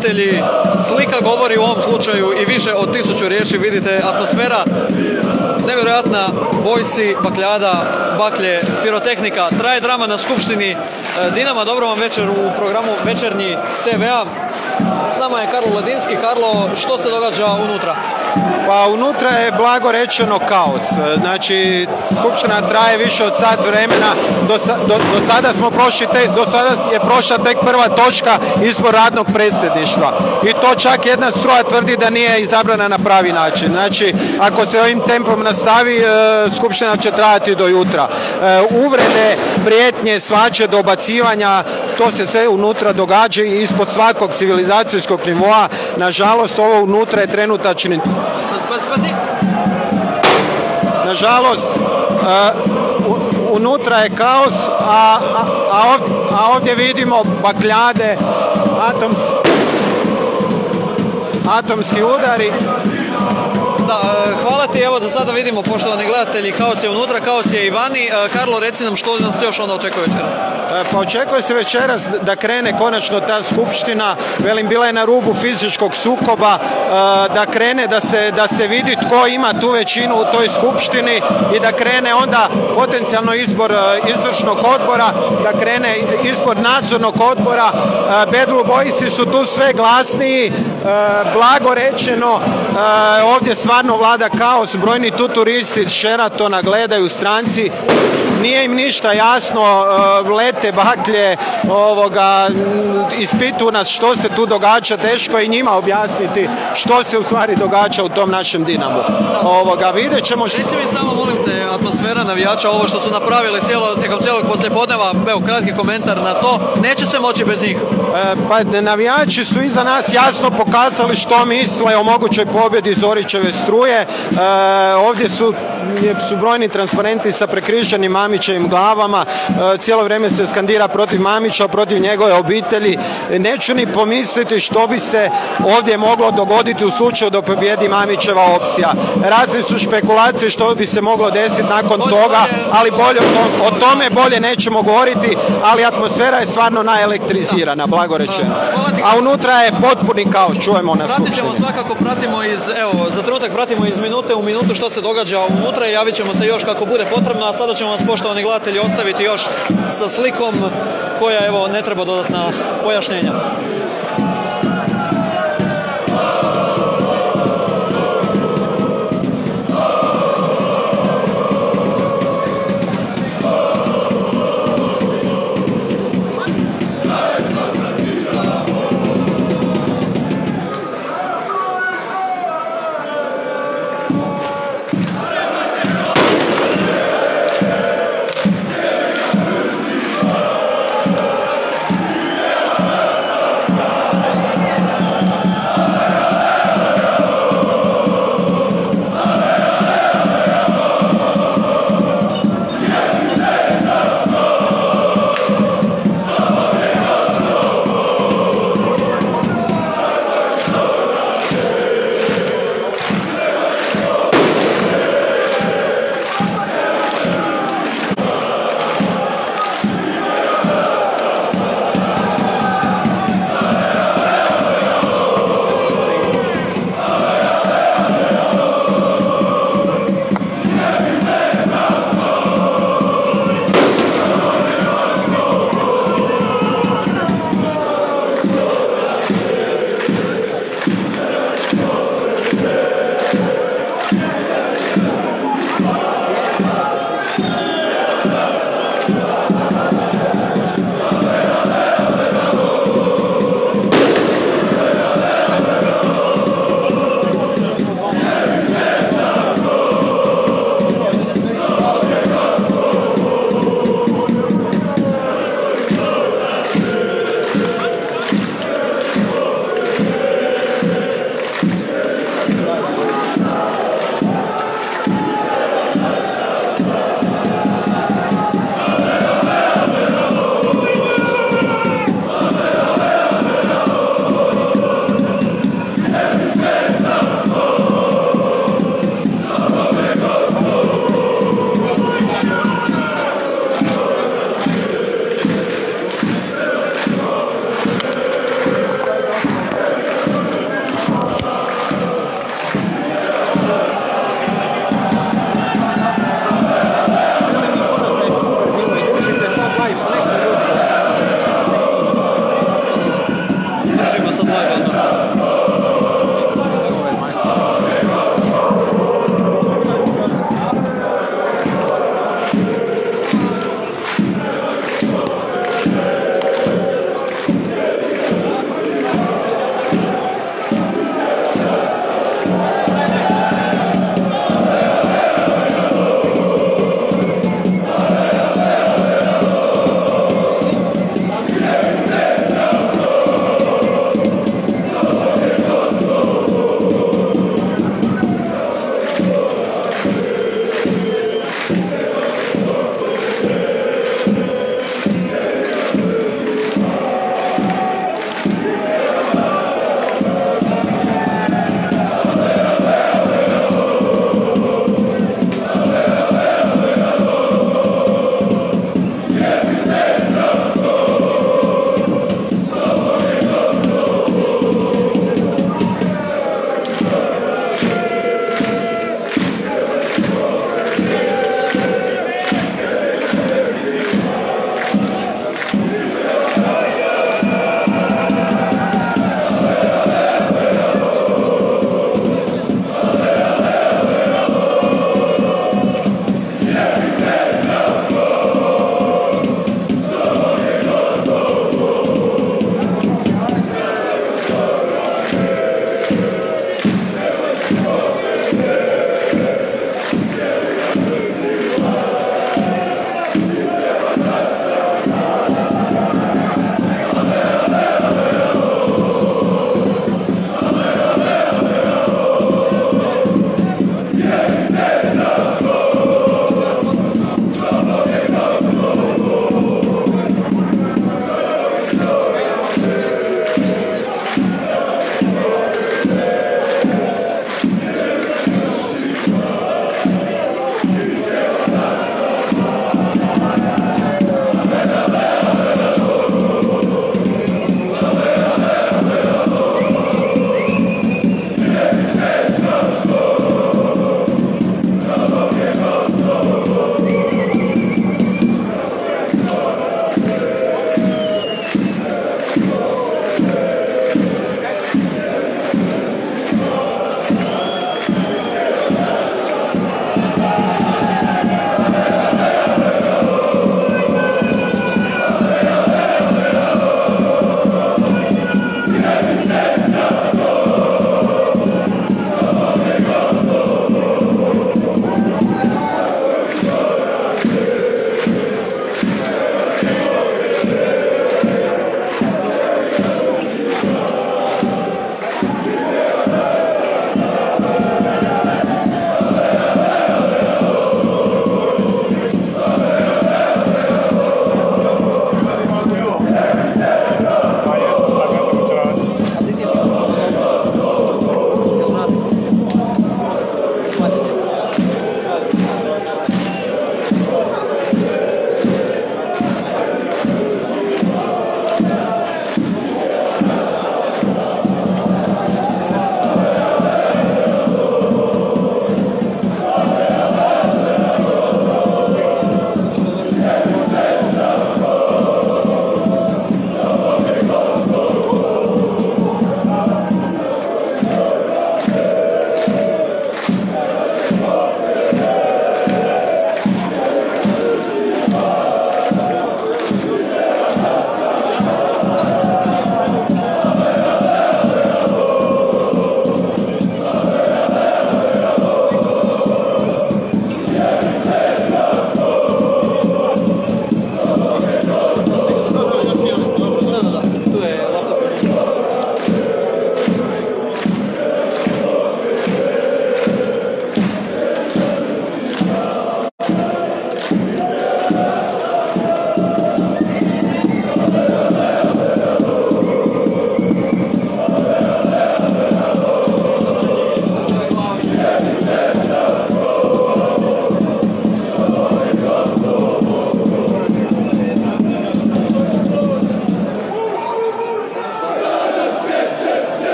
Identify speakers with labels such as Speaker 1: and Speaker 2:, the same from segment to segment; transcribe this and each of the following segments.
Speaker 1: gledatelji, slika govori u ovom slučaju i više od tisuću riječi, vidite atmosfera nevjerojatna, bojsi, bakljada, baklje, pirotehnika, traje drama na skupštini e, Dinama, dobro vam večer u programu Večernji TV-a. S nama je Karlo Ledinski. Karlo, što se događa unutra?
Speaker 2: Pa unutra je blago rečeno kaos. Znači, skupština traje više od sat vremena. Do, do, do sada smo prošli te, do sada je prošla tek prva točka izbor radnog predsjedništva. I to čak jedna struja tvrdi da nije izabrana na pravi način. Znači, ako se ovim tempom nastavi, e, skupština će trajati do jutra. E, uvrede, prijetnje, svače, dobacivanja, to se sve unutra događa i ispod svakog civilizacijskog nivoa. Nažalost, ovo unutra je trenutačni Nažalost, e, unutra je kaos, a, a, ovdje, vidimo bakljade, atomski udari.
Speaker 1: Da, e, hvala ti, evo za sada vidimo poštovani gledatelji, kaos je unutra, kaos je i vani. E, Karlo, reci nam što nas još onda očekuje večeras?
Speaker 2: E, pa očekuje se večeras da krene konačno ta skupština, velim bila je na rubu fizičkog sukoba, da krene da se, da se vidi tko ima tu većinu u toj skupštini i da krene onda potencijalno izbor izvršnog odbora, da krene izbor nadzornog odbora. Bedlu Bojsi su tu sve glasniji, blago rečeno, ovdje stvarno vlada kaos, brojni tu turisti iz Sheratona gledaju stranci, nije im ništa jasno, e, lete baklje, ovoga, ispitu nas što se tu događa, teško je i njima objasniti što se u stvari događa u tom našem Dinamu. Ovoga, vidjet ćemo
Speaker 1: što... Reci mi samo, molim te, atmosfera navijača, ovo što su napravili cijelo, tijekom cijelog poslijepodneva, evo, kratki komentar na to, neće se moći bez njih?
Speaker 2: E, pa navijači su iza nas jasno pokazali što misle o mogućoj pobjedi Zorićeve struje. E, ovdje su su brojni transparenti sa prekriženim Mamićevim glavama, e, cijelo vrijeme se skandira protiv Mamića, protiv njegove obitelji. Neću ni pomisliti što bi se ovdje moglo dogoditi u slučaju da pobjedi Mamićeva opcija. Razne su špekulacije što bi se moglo desiti nakon toga, ali bolje o tome bolje nećemo govoriti, ali atmosfera je stvarno naelektrizirana, blago rečeno. A unutra je potpuni kaos, čujemo na
Speaker 1: Pratit ćemo svakako, pratimo iz, evo, za trenutak pratimo iz minute u minutu što se događa unutra i javit ćemo se još kako bude potrebno, a sada ćemo vas poštovani gledatelji ostaviti još sa slikom koja evo ne treba dodatna pojašnjenja.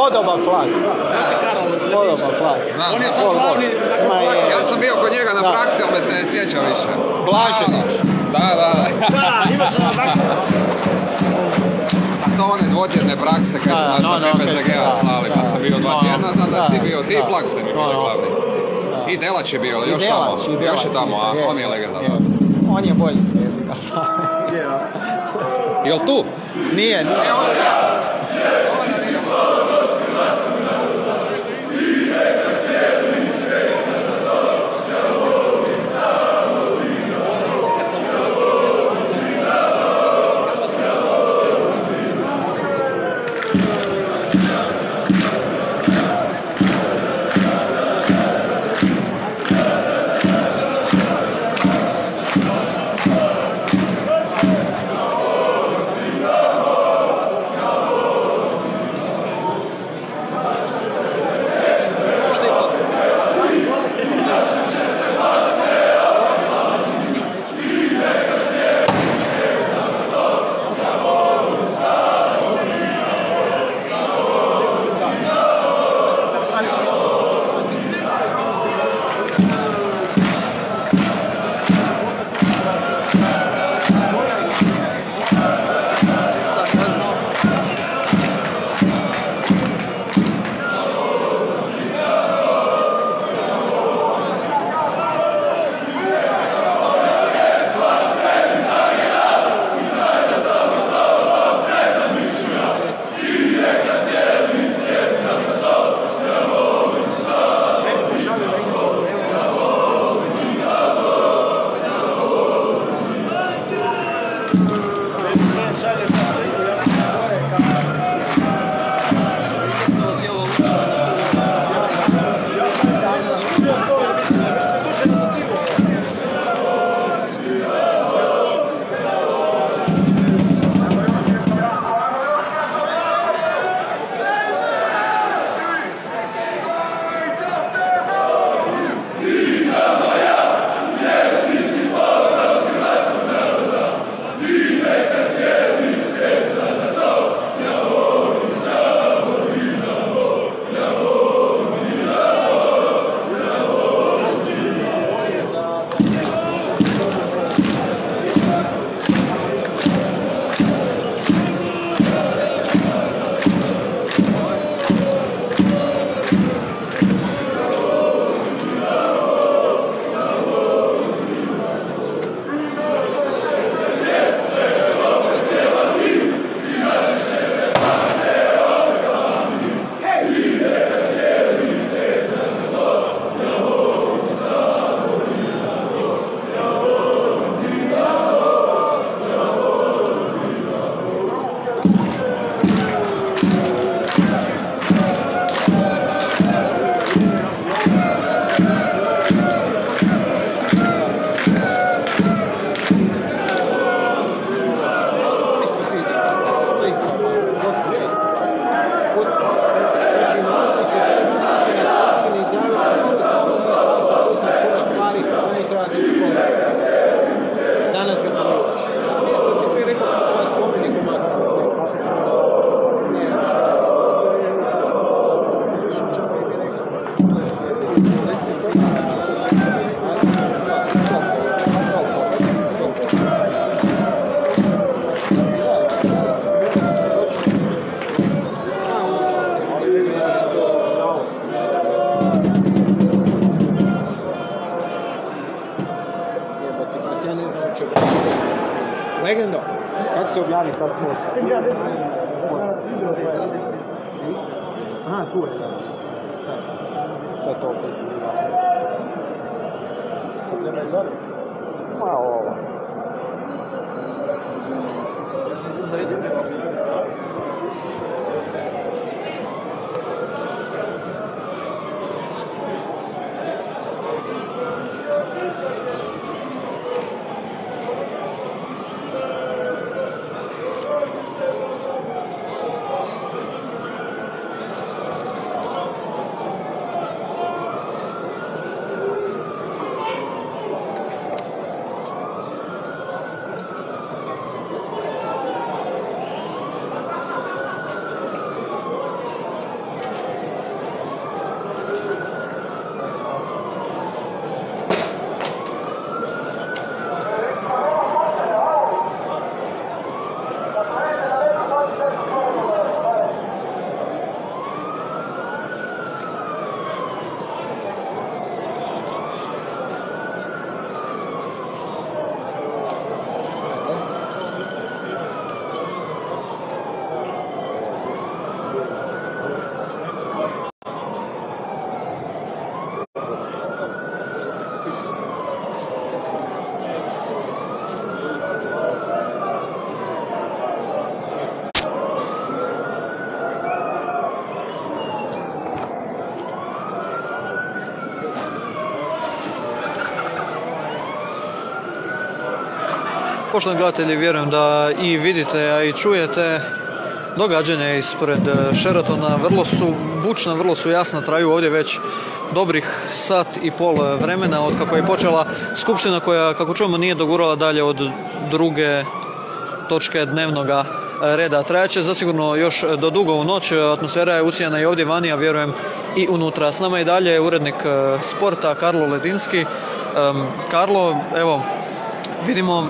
Speaker 3: Ti Karol
Speaker 2: Spodoba flak.
Speaker 4: Znam,
Speaker 3: On je sad glavni.
Speaker 4: Ja sam bio kod njega na
Speaker 2: Da.
Speaker 4: praksi, ali me se ne sjećam više.
Speaker 2: Blaženić.
Speaker 4: Da, da.
Speaker 3: Da, imaš ono tako.
Speaker 4: A to one dvotjedne prakse kad su
Speaker 2: Da,
Speaker 4: nas sa PPZG-a slali,
Speaker 2: da,
Speaker 4: pa sam bio dva tjedna, znam da si ti
Speaker 2: da,
Speaker 4: bio, ti i
Speaker 2: da.
Speaker 4: Flak ste mi bili glavni.
Speaker 2: Da.
Speaker 4: I Delač je bio, još tamo, još je tamo, a
Speaker 2: je,
Speaker 4: on je legenda,
Speaker 2: je.
Speaker 4: da.
Speaker 2: On je bolji sebi.
Speaker 4: Jel tu?
Speaker 2: Nije, nije. Sad može? Aha, tu je. Sad, sad to opet se To
Speaker 1: Poštovani gledatelji, vjerujem da i vidite, a i čujete događanja ispred Sheratona. Vrlo su bučna, vrlo su jasna, traju ovdje već dobrih sat i pol vremena od kako je počela skupština koja, kako čujemo, nije dogurala dalje od druge točke dnevnoga reda. Trajaće zasigurno još do dugo u noć. Atmosfera je usijana i ovdje vani, a vjerujem i unutra. S nama i dalje je urednik sporta Karlo Ledinski. Karlo, evo, vidimo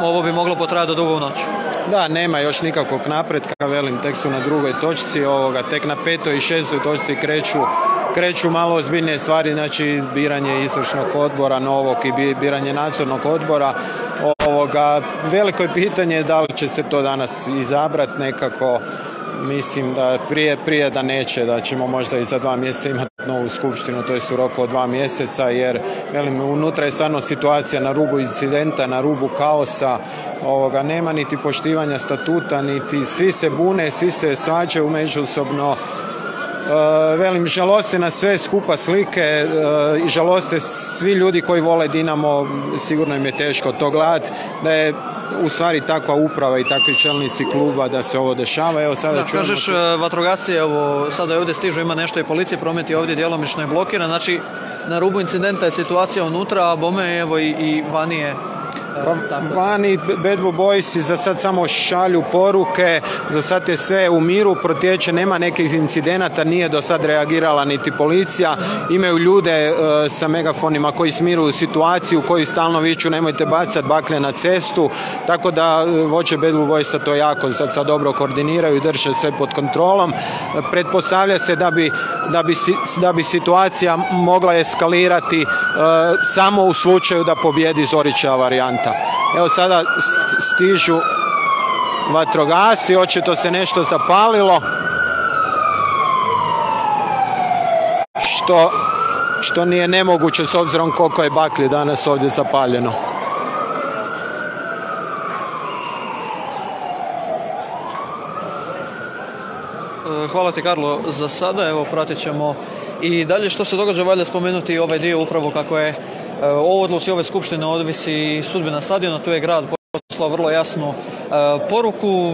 Speaker 1: ovo bi moglo potrajati do dugo u noć.
Speaker 2: Da, nema još nikakvog napretka, velim, tek su na drugoj točci, ovoga, tek na petoj i šestoj točci kreću, kreću malo ozbiljnije stvari, znači biranje izvršnog odbora novog i biranje nadzornog odbora. Ovoga, veliko je pitanje da li će se to danas izabrati nekako, mislim da prije, prije da neće, da ćemo možda i za dva mjeseca imati novu skupštinu, to je u roku od dva mjeseca, jer velim, unutra je stvarno situacija na rubu incidenta, na rubu kaosa, ovoga, nema niti poštivanja statuta, niti svi se bune, svi se svađaju međusobno, Uh, velim, žaloste na sve skupa slike uh, i žaloste svi ljudi koji vole Dinamo, sigurno im je teško to gledati, da je u stvari takva uprava i takvi čelnici kluba da se ovo dešava. Evo sada
Speaker 1: da, kažeš vatrogasci, evo sada je ovdje stižu, ima nešto i policije, promet je ovdje djelomično je blokiran, znači na rubu incidenta je situacija unutra, a bome evo i, i vani je
Speaker 2: pa vani Bad Boys za sad samo šalju poruke, za sad je sve u miru, protječe, nema nekih incidenata, nije do sad reagirala niti policija, imaju ljude e, sa megafonima koji smiruju situaciju, koji stalno viču nemojte bacati bakle na cestu, tako da e, voće Bad Boysa to jako sad, sad dobro koordiniraju i drže sve pod kontrolom. Pretpostavlja se da bi, da bi, da bi situacija mogla eskalirati e, samo u slučaju da pobjedi Zorića varijanta. Evo sada stižu vatrogasi, očito se nešto zapalilo. Što, što nije nemoguće s obzirom koliko je baklje danas ovdje zapaljeno.
Speaker 1: E, hvala ti Karlo za sada, evo pratit ćemo i dalje što se događa, valjda spomenuti ovaj dio upravo kako je o odluci ove skupštine odvisi sudbina stadiona, tu je grad poslao vrlo jasnu e, poruku.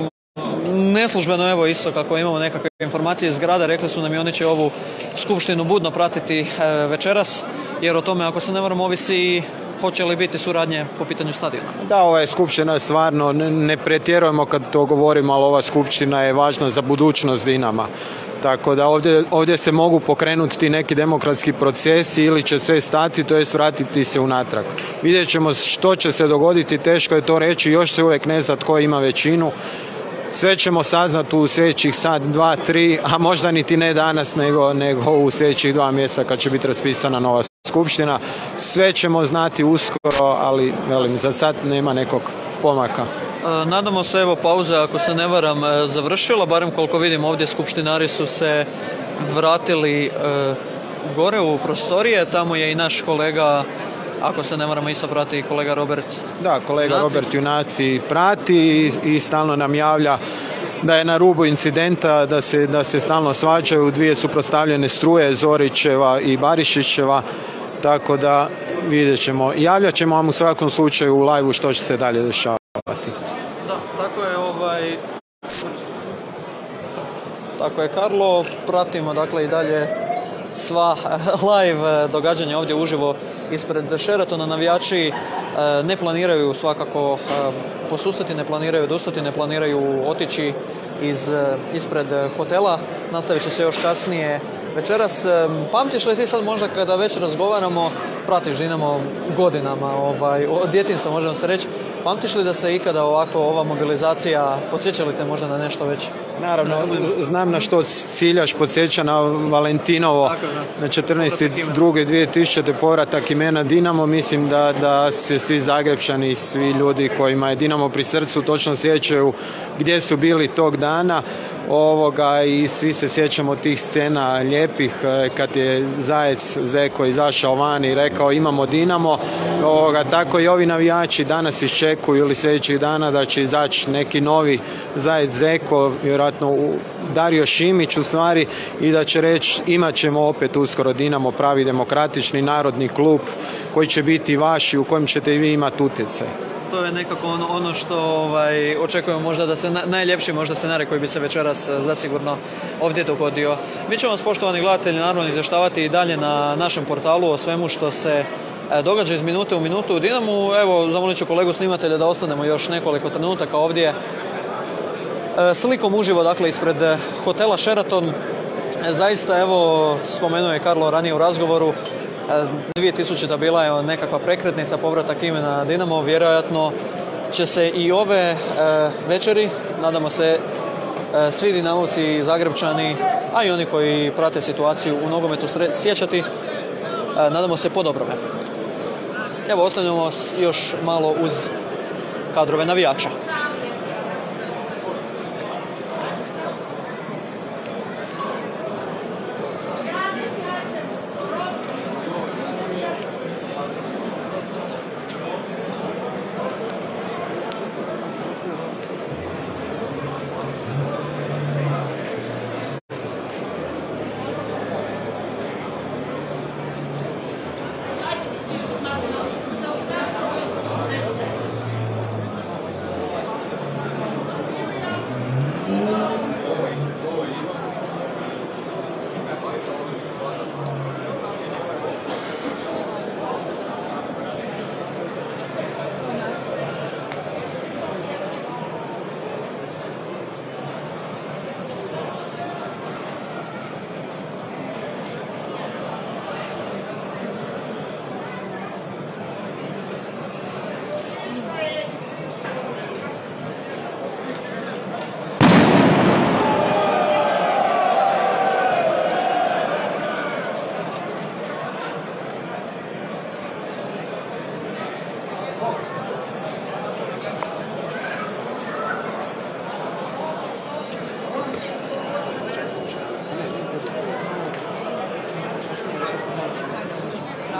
Speaker 1: Neslužbeno evo isto kako imamo nekakve informacije iz grada, rekli su nam i oni će ovu skupštinu budno pratiti e, večeras, jer o tome ako se ne varam ovisi hoće li biti suradnje po pitanju stadiona?
Speaker 2: Da, ova je skupština stvarno, ne, pretjerujemo kad to govorimo, ali ova skupština je važna za budućnost Dinama. Tako da ovdje, ovdje se mogu pokrenuti ti neki demokratski procesi ili će sve stati, to jest vratiti se unatrag. Vidjet ćemo što će se dogoditi, teško je to reći, još se uvijek ne zna tko ima većinu. Sve ćemo saznati u sljedećih sat, dva, tri, a možda niti ne danas, nego, nego u sljedećih dva mjeseca kad će biti raspisana nova skupština. Sve ćemo znati uskoro, ali velim, za sad nema nekog pomaka.
Speaker 1: E, Nadamo se, evo, pauza, ako se ne varam, e, završila, barem koliko vidim ovdje skupštinari su se vratili e, gore u prostorije, tamo je i naš kolega, ako se ne varamo isto prati i kolega Robert.
Speaker 2: Da, kolega
Speaker 1: Junaci.
Speaker 2: Robert Junaci prati i, i stalno nam javlja da je na rubu incidenta, da se, da se stalno svađaju dvije suprotstavljene struje, Zorićeva i Barišićeva, tako da vidjet ćemo. Javljat ćemo vam u svakom slučaju u live što će se dalje dešavati.
Speaker 1: Da, tako je ovaj... Tako je Karlo, pratimo dakle i dalje sva live događanja ovdje uživo ispred Sheratona. Navijači e, ne planiraju svakako e, posustati, ne planiraju odustati, ne planiraju otići iz, ispred hotela. Nastavit će se još kasnije večeras. Pamtiš li ti sad možda kada već razgovaramo, pratiš Dinamo godinama, ovaj, od djetinstva možemo se reći, Pamtiš li da se ikada ovako ova mobilizacija, podsjeća li te možda na nešto već?
Speaker 2: Naravno, znam na što ciljaš, podsjeća na Valentinovo, na 14.
Speaker 1: Povratak imena.
Speaker 2: druge 2000. povratak imena Dinamo. Mislim da, da se svi Zagrebčani i svi ljudi kojima je Dinamo pri srcu točno sjećaju gdje su bili tog dana ovoga i svi se sjećamo tih scena lijepih eh, kad je Zajec Zeko izašao van i rekao imamo Dinamo ovoga, tako i ovi navijači danas iščekuju ili sljedećih dana da će izaći neki novi Zajec Zeko vjerojatno u Dario Šimić u stvari i da će reći imat ćemo opet uskoro Dinamo pravi demokratični narodni klub koji će biti vaš i u kojem ćete i vi imati utjecaj.
Speaker 1: To je nekako ono, ono što ovaj, očekujemo možda da se na- najljepši možda scenarij koji bi se večeras eh, zasigurno ovdje dogodio. Mi ćemo vas poštovani gledatelji naravno izvještavati i dalje na našem portalu o svemu što se eh, događa iz minute u minutu u Dinamu. Evo, zamolit ću kolegu snimatelja da ostanemo još nekoliko trenutaka ovdje slikom uživo dakle ispred e, hotela Sheraton. E, Zaista evo spomenuo je Karlo ranije u razgovoru e, 2000. bila je nekakva prekretnica povratak imena Dinamo, vjerojatno će se i ove e, večeri, nadamo se e, svi Dinamovci i Zagrebčani, a i oni koji prate situaciju u nogometu sjećati, e, nadamo se po dobrome. Evo, ostanemo još malo uz kadrove navijača.